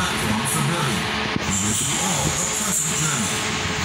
platform for boarding. We wish you all a pleasant journey.